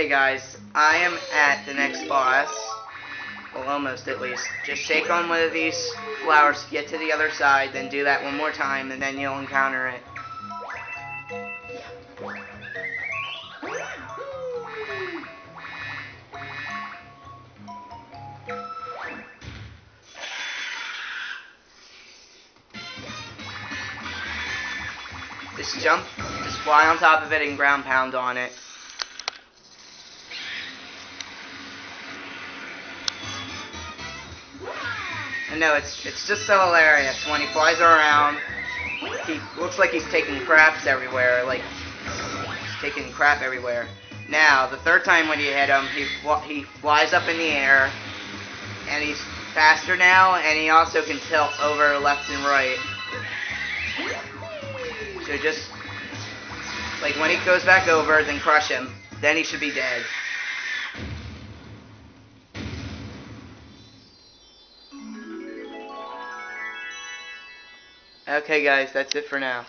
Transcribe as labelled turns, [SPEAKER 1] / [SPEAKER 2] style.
[SPEAKER 1] Okay guys, I am at the next boss. Well, almost at least. Just shake on one of these flowers get to the other side, then do that one more time, and then you'll encounter it. Just jump, just fly on top of it and ground pound on it. I know it's it's just so hilarious when he flies around. He looks like he's taking craps everywhere, like he's taking crap everywhere. Now the third time when you hit him, he he flies up in the air, and he's faster now, and he also can tilt over left and right. So just like when he goes back over, then crush him. Then he should be dead. Okay guys, that's it for now.